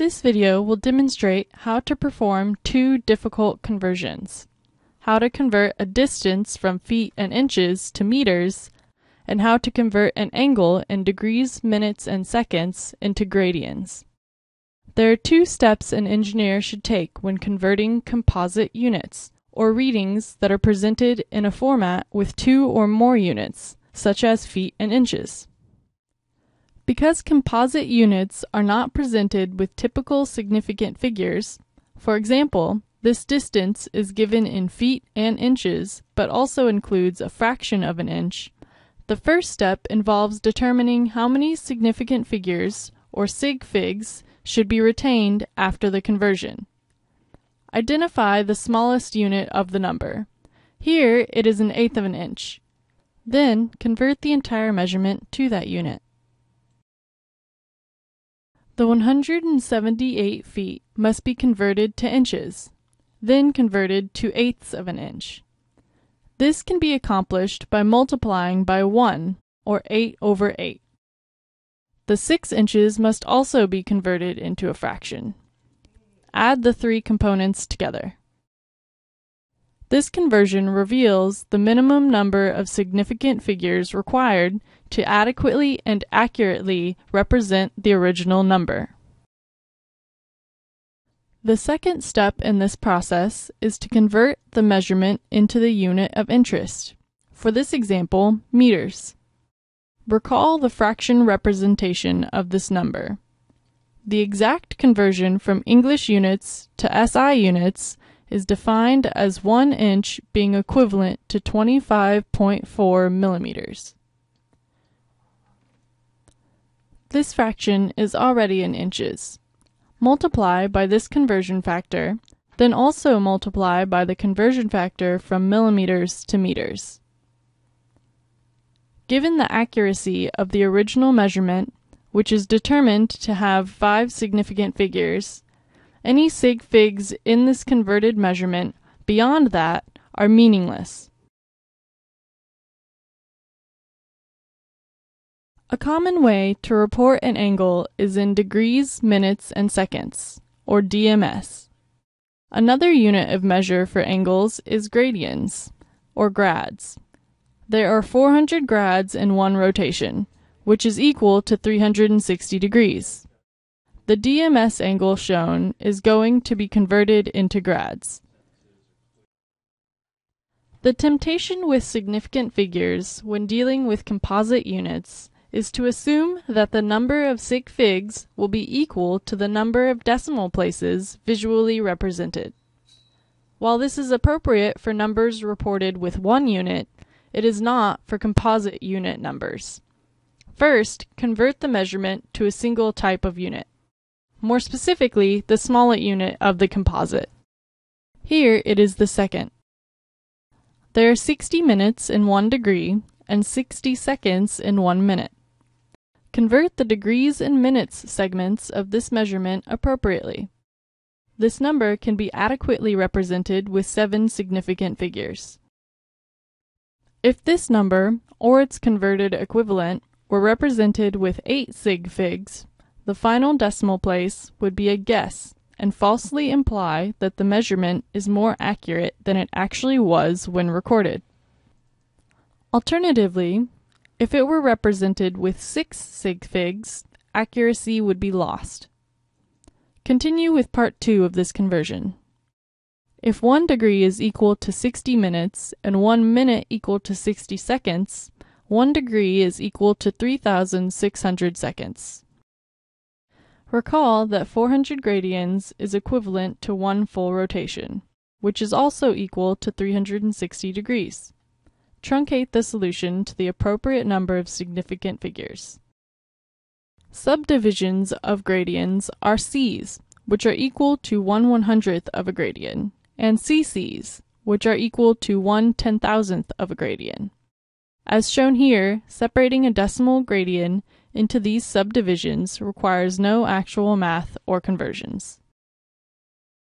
This video will demonstrate how to perform two difficult conversions. How to convert a distance from feet and inches to meters, and how to convert an angle in degrees, minutes, and seconds into gradians. There are two steps an engineer should take when converting composite units, or readings that are presented in a format with two or more units, such as feet and inches. Because composite units are not presented with typical significant figures, for example, this distance is given in feet and inches, but also includes a fraction of an inch, the first step involves determining how many significant figures, or sig figs, should be retained after the conversion. Identify the smallest unit of the number. Here it is an eighth of an inch. Then convert the entire measurement to that unit. The 178 feet must be converted to inches, then converted to eighths of an inch. This can be accomplished by multiplying by 1, or 8 over 8. The 6 inches must also be converted into a fraction. Add the three components together. This conversion reveals the minimum number of significant figures required to adequately and accurately represent the original number. The second step in this process is to convert the measurement into the unit of interest. For this example, meters. Recall the fraction representation of this number. The exact conversion from English units to SI units is defined as 1 inch being equivalent to 25.4 millimeters. This fraction is already in inches. Multiply by this conversion factor, then also multiply by the conversion factor from millimeters to meters. Given the accuracy of the original measurement, which is determined to have five significant figures, any sig figs in this converted measurement beyond that are meaningless. A common way to report an angle is in degrees, minutes, and seconds, or DMS. Another unit of measure for angles is gradians, or grads. There are 400 grads in one rotation, which is equal to 360 degrees. The DMS angle shown is going to be converted into grads. The temptation with significant figures when dealing with composite units is to assume that the number of sig figs will be equal to the number of decimal places visually represented. While this is appropriate for numbers reported with one unit, it is not for composite unit numbers. First, convert the measurement to a single type of unit more specifically the smallest unit of the composite. Here it is the second. There are 60 minutes in 1 degree and 60 seconds in 1 minute. Convert the degrees and minutes segments of this measurement appropriately. This number can be adequately represented with seven significant figures. If this number, or its converted equivalent, were represented with 8 sig figs, the final decimal place would be a guess and falsely imply that the measurement is more accurate than it actually was when recorded. Alternatively, if it were represented with 6 sig figs, accuracy would be lost. Continue with part 2 of this conversion. If 1 degree is equal to 60 minutes and 1 minute equal to 60 seconds, 1 degree is equal to 3,600 seconds. Recall that 400 gradians is equivalent to one full rotation, which is also equal to 360 degrees. Truncate the solution to the appropriate number of significant figures. Subdivisions of gradians are C's, which are equal to 1 100th of a gradian, and CC's, which are equal to 1 10,000th of a gradian. As shown here, separating a decimal gradian into these subdivisions requires no actual math or conversions.